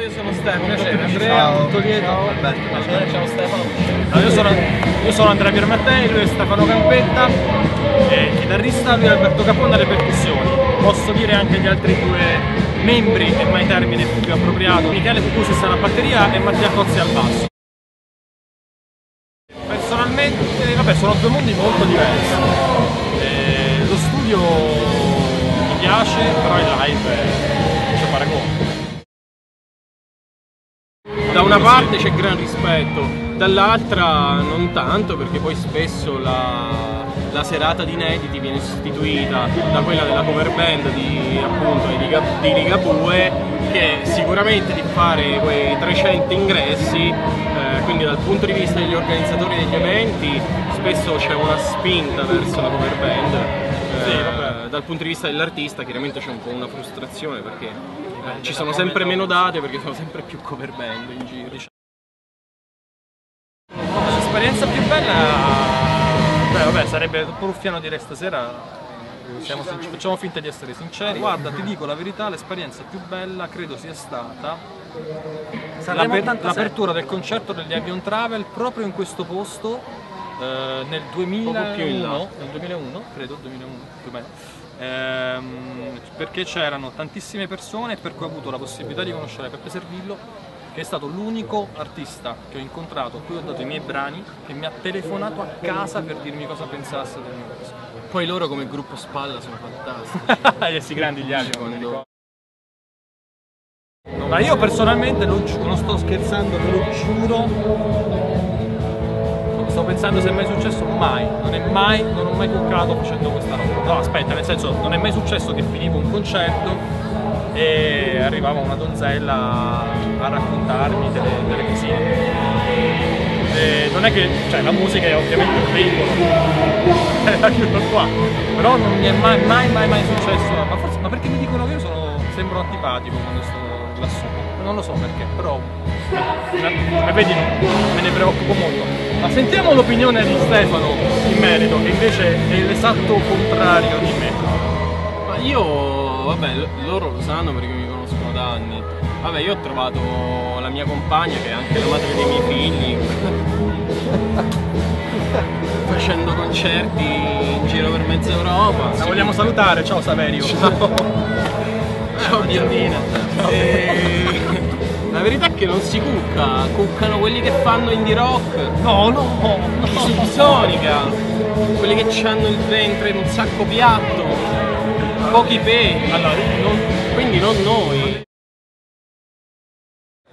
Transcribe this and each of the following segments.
io sono Stefano. Piacere, Andrea, molto lieto. Alberto, piacere. Ciao Stefano. Allora, io, sono, io sono Andrea Piermattei, lui è Stefano Campetta, è chitarrista, lui è Alberto Caponna alle percussioni. Posso dire anche gli altri due membri, è mai termine più appropriato, Michele Fucusis alla batteria e Mattia Cozzi al basso. Personalmente, vabbè, sono due mondi molto diversi. Eh, lo studio mi piace, però il live c'è paragone. Da una parte c'è gran rispetto, dall'altra non tanto perché poi spesso la, la serata di inediti viene sostituita da quella della cover band di, appunto, di, Rigabue che sicuramente di fare quei 300 ingressi, eh, quindi dal punto di vista degli organizzatori degli eventi spesso c'è una spinta verso la cover band. Eh, dal punto di vista dell'artista chiaramente c'è un po' una frustrazione perché eh, ci sono sempre meno date perché sono sempre più cover band in giro. L'esperienza più bella, beh, vabbè, sarebbe Ruffiano dire stasera. siamo sinc- facciamo finta di essere sinceri. Guarda, ti dico la verità, l'esperienza più bella credo sia stata l'aper- l'apertura del concerto degli Avion Travel proprio in questo posto eh, nel 2001, più in là. nel 2001, credo, 2001 più o meno. Ehm, perché c'erano tantissime persone per cui ho avuto la possibilità di conoscere Peppe Servillo che è stato l'unico artista che ho incontrato a cui ho dato i miei brani che mi ha telefonato a casa per dirmi cosa pensasse del mio pezzo. Poi loro come gruppo spalla sono fantastici. Essi grandi gli altri Ma io personalmente giu- non sto scherzando, ve lo giuro. Sto pensando se è mai successo, mai, non è mai, non ho mai cuccato facendo questa roba. No, aspetta, nel senso, non è mai successo che finivo un concerto e arrivava una donzella a raccontarmi delle, delle cosine. E non è che, cioè la musica è ovviamente un veicolo, chiudo qua, però non mi è mai, mai, mai, mai successo, ma, forse, ma perché mi dicono che io sono, sembro antipatico quando sto lassù, non lo so perché, però come vedi me ne preoccupo molto. Ma sentiamo l'opinione di Stefano in merito, che invece è l'esatto contrario di me. Ma io, vabbè, loro lo sanno perché mi conoscono da anni. Vabbè, io ho trovato la mia compagna che è anche la madre dei miei figli. Facendo concerti in giro per mezza Europa. La vogliamo salutare, ciao Saverio. Ciao Biondina. E... La verità è che non si cucca, cuccano quelli che fanno indie rock, No, no, i subsonica, quelli che hanno il ventre in un sacco piatto, pochi peli, Allora, non- quindi non noi.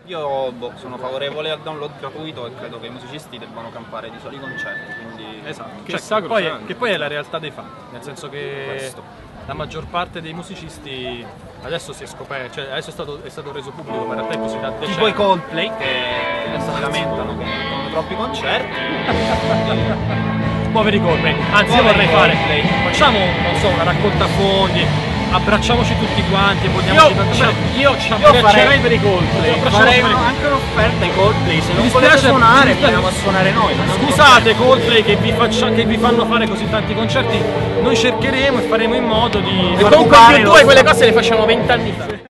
Io boh, sono favorevole al download gratuito e credo che i musicisti debbano campare di soli concerti, quindi Esatto, Che Cioè, poi, che poi è la realtà dei fatti, nel senso che Questo. la maggior parte dei musicisti adesso si è scoperto, cioè adesso è stato, è stato reso pubblico, ma in realtà è così da decenni. tipo i Coldplay che si lamentano che fanno troppi concerti. Poveri Coldplay. Anzi, io vorrei fare. Facciamo, non so, una raccolta fondi, abbracciamoci tutti quanti e vogliamoci Io, cioè, io ci abbraccerei farei- per i Coldplay. Farei anche un'offerta ai Coldplay, se non dispiace- suonare veniamo a suonare noi. Scusate Coldplay che vi, faccia- che vi fanno fare così tanti concerti, noi cercheremo e faremo in modo di E comunque più due quelle cose le facciamo vent'anni fa.